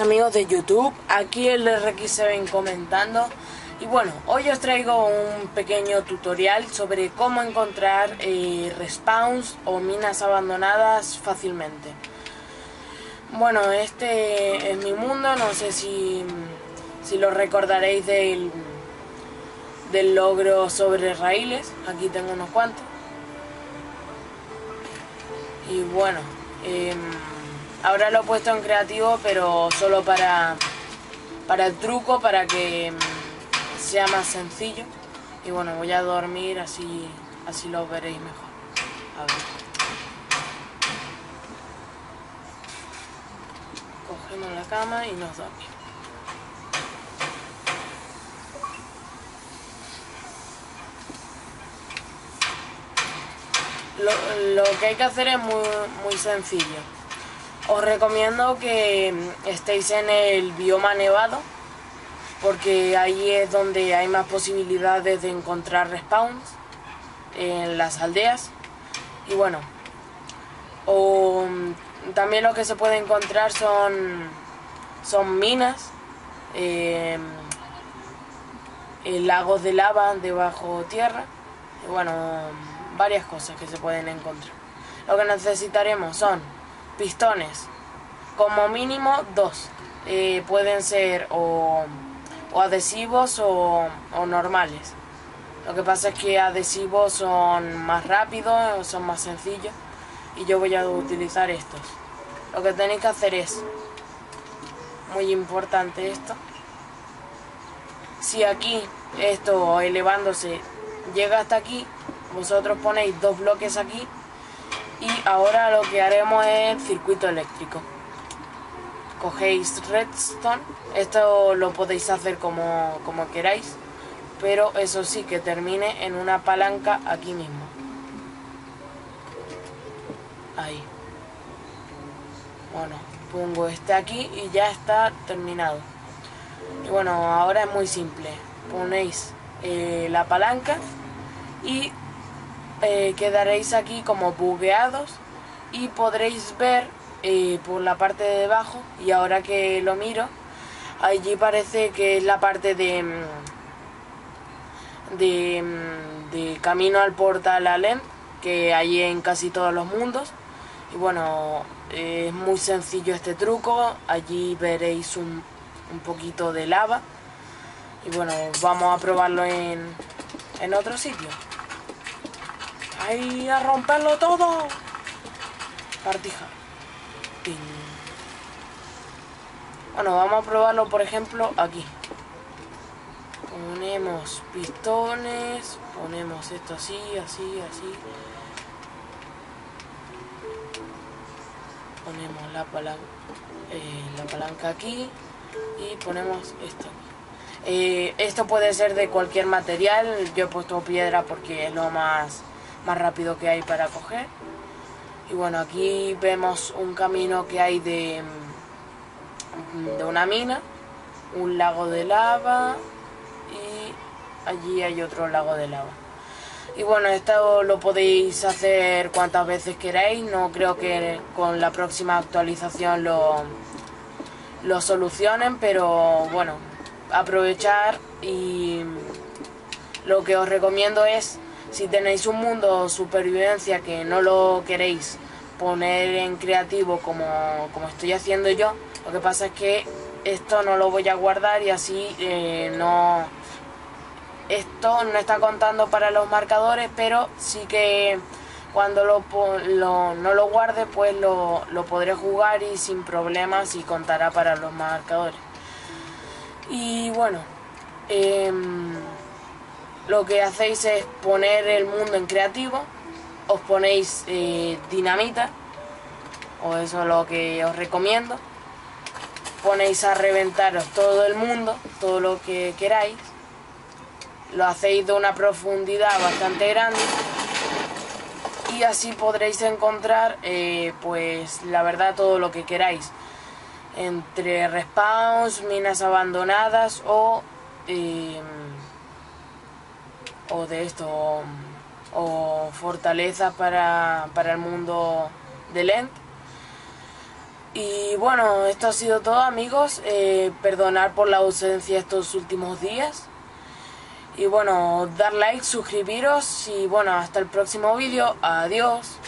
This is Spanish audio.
amigos de YouTube, aquí el RX7 comentando y bueno, hoy os traigo un pequeño tutorial sobre cómo encontrar eh, respawns o minas abandonadas fácilmente. Bueno, este es mi mundo, no sé si, si lo recordaréis del, del logro sobre raíles, aquí tengo unos cuantos. Y bueno, eh, Ahora lo he puesto en creativo, pero solo para, para el truco, para que mm, sea más sencillo. Y bueno, voy a dormir, así, así lo veréis mejor. A ver. Cogemos la cama y nos dormimos. Lo, lo que hay que hacer es muy, muy sencillo os recomiendo que estéis en el bioma nevado, porque ahí es donde hay más posibilidades de encontrar respawns en las aldeas. Y bueno, o, también lo que se puede encontrar son, son minas, em, lagos de lava debajo tierra, y bueno, varias cosas que se pueden encontrar. Lo que necesitaremos son pistones, como mínimo dos. Eh, pueden ser o, adhesivos o, normales. Lo que pasa es que adhesivos son más rápidos, son más sencillos y yo voy a utilizar estos. Lo que tenéis que hacer es, muy importante esto, si aquí esto elevándose llega hasta aquí, vosotros ponéis dos bloques aquí y ahora lo que haremos es circuito eléctrico. Cogéis redstone. Esto lo podéis hacer como, como queráis pero eso sí que termine en una palanca aquí mismo. Ahí. Bueno pongo este aquí y ya está terminado. Y bueno ahora es muy simple. Ponéis eh, la palanca y eh, quedaréis aquí como bugueados y podréis ver eh, por la parte de debajo y ahora que lo miro allí parece que es la parte de mm, de, mm, de camino al portal Alem que hay en casi todos los mundos. Y bueno es muy sencillo este truco. Allí veréis un, un poquito de lava. Y bueno vamos a probarlo en, en otro sitio ¡Ahí a romperlo todo! Partija. Bueno, vamos a probarlo, por ejemplo, aquí. Ponemos pistones, ponemos esto así, así, así. Ponemos la palanca, eh, la palanca aquí y ponemos esto eh, esto puede ser de cualquier material, yo he puesto piedra porque es lo más más rápido que hay para coger. Y bueno, aquí vemos un camino que hay de, de una mina, un lago de lava y allí hay otro lago de lava. Y bueno, esto lo podéis hacer cuantas veces queráis, no creo que con la próxima actualización lo, lo solucionen, pero bueno, aprovechar y lo que os recomiendo es si tenéis un mundo supervivencia que no lo queréis poner en creativo como, estoy haciendo yo, lo que pasa es que esto no lo voy a guardar y así eh, no... Esto no está contando para los marcadores, pero sí que cuando lo, no lo guarde pues lo, podré jugar y sin problemas y contará para los marcadores. Y bueno, em, lo que hacéis es poner el mundo en creativo, os ponéis eh, dinamita, o eso es lo que os recomiendo, ponéis a reventaros todo el mundo, todo lo que queráis, lo hacéis de una profundidad bastante grande. Y así podréis encontrar eh, pues la verdad todo lo que queráis. Entre respawns, minas abandonadas o eh, o de esto, o, fortaleza para, para, el mundo de Lent. Y bueno, esto ha sido todo amigos. Eh, perdonar por la ausencia estos últimos días. Y bueno, dar like, suscribiros y bueno, hasta el próximo vídeo. Adiós.